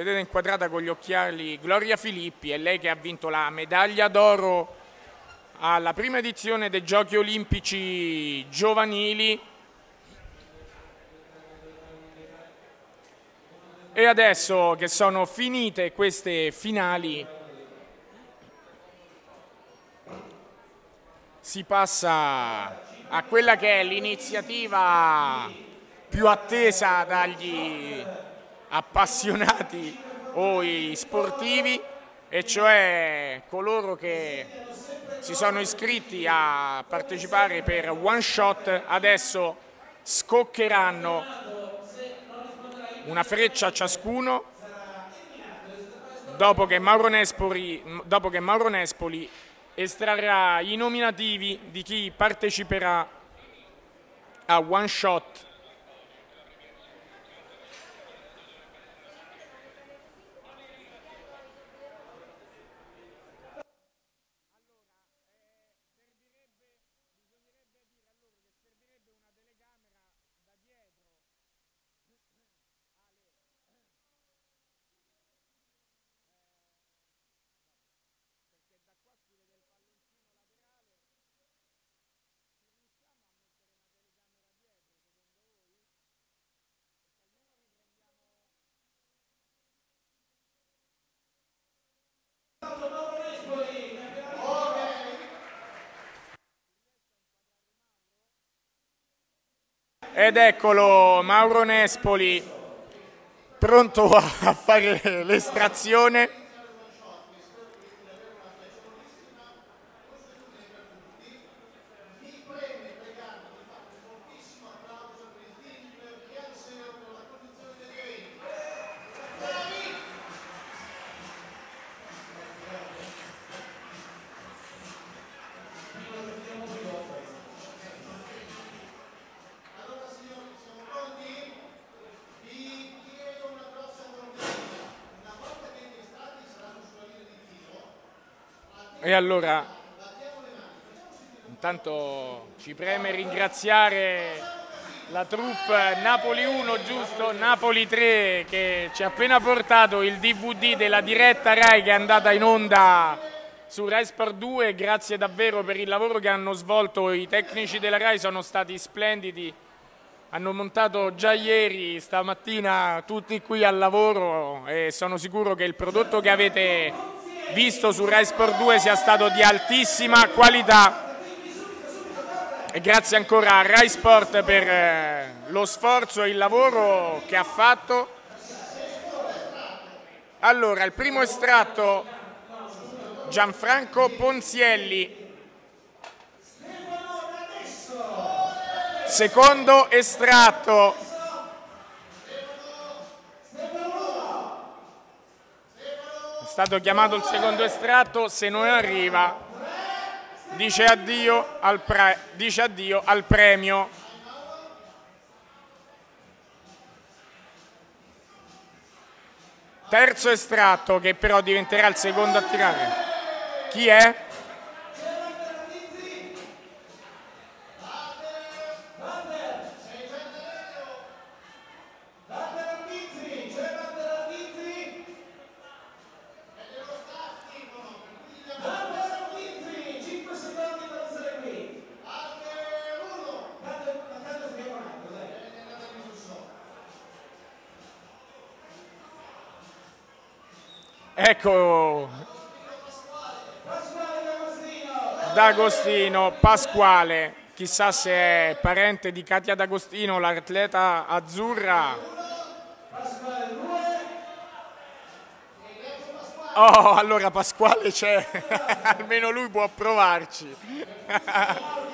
vedete inquadrata con gli occhiali Gloria Filippi, è lei che ha vinto la medaglia d'oro alla prima edizione dei Giochi Olimpici giovanili. E adesso che sono finite queste finali si passa a quella che è l'iniziativa più attesa dagli appassionati o i sportivi e cioè coloro che si sono iscritti a partecipare per one shot adesso scoccheranno una freccia ciascuno dopo che Mauro Nespoli, dopo che Mauro Nespoli estrarrà i nominativi di chi parteciperà a one shot Ed eccolo Mauro Nespoli pronto a fare l'estrazione. E allora, intanto ci preme ringraziare la troupe Napoli 1, giusto? Napoli 3 che ci ha appena portato il DVD della diretta Rai che è andata in onda su Rai Sport 2. Grazie davvero per il lavoro che hanno svolto i tecnici della Rai, sono stati splendidi. Hanno montato già ieri, stamattina, tutti qui al lavoro e sono sicuro che il prodotto che avete visto su Rai Sport 2 sia stato di altissima qualità e grazie ancora a Rai Sport per eh, lo sforzo e il lavoro che ha fatto. Allora, il primo estratto Gianfranco Ponzielli. Secondo estratto stato chiamato il secondo estratto, se non arriva dice addio al, pre, dice addio al premio. Terzo estratto che però diventerà il secondo a tirare. Chi è? Ecco, D'Agostino, Pasquale, chissà se è parente di Katia D'Agostino, l'atleta azzurra. Oh, allora Pasquale c'è, almeno lui può provarci.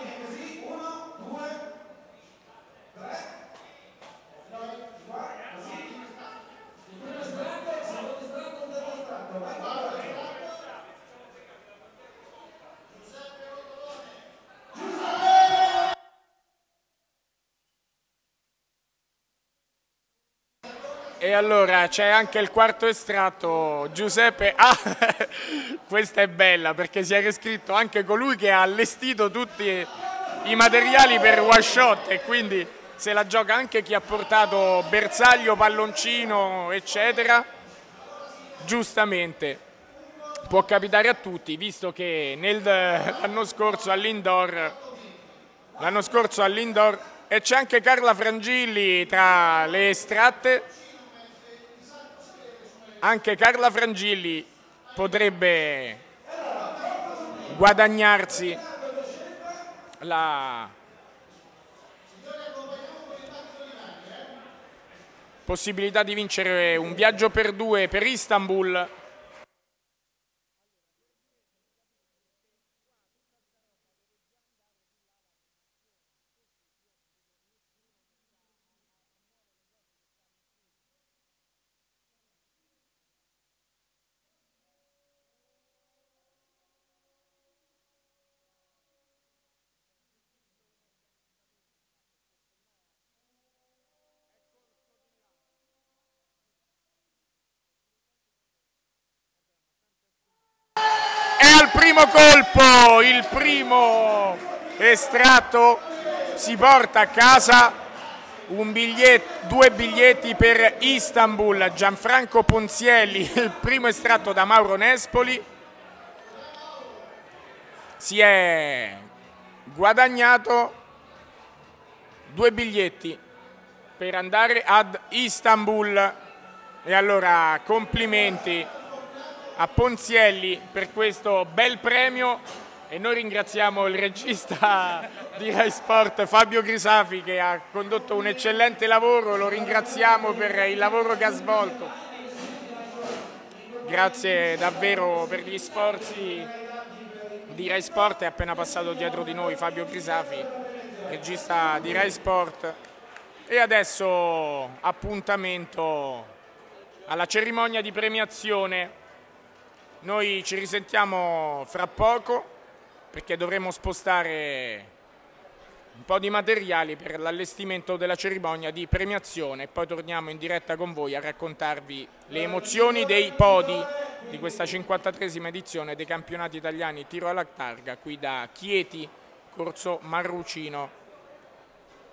E allora c'è anche il quarto estratto, Giuseppe. Ah, questa è bella perché si è scritto anche colui che ha allestito tutti i materiali per one shot e quindi se la gioca anche chi ha portato bersaglio, palloncino, eccetera. giustamente può capitare a tutti, visto che l'anno scorso all'indoor l'anno scorso all'indoor e c'è anche Carla Frangilli tra le estratte anche Carla Frangilli potrebbe guadagnarsi la possibilità di vincere un viaggio per due per Istanbul primo colpo, il primo estratto si porta a casa biglietto, due biglietti per Istanbul, Gianfranco Ponzielli, il primo estratto da Mauro Nespoli, si è guadagnato due biglietti per andare ad Istanbul. E allora complimenti a Ponzielli per questo bel premio e noi ringraziamo il regista di Rai Sport Fabio Grisafi che ha condotto un eccellente lavoro, lo ringraziamo per il lavoro che ha svolto. Grazie davvero per gli sforzi di Rai Sport, è appena passato dietro di noi Fabio Grisafi, regista di Rai Sport. E adesso appuntamento alla cerimonia di premiazione noi ci risentiamo fra poco perché dovremo spostare un po' di materiali per l'allestimento della cerimonia di premiazione. E poi torniamo in diretta con voi a raccontarvi le emozioni dei podi di questa 53esima edizione dei campionati italiani tiro alla targa qui da Chieti, Corso Marrucino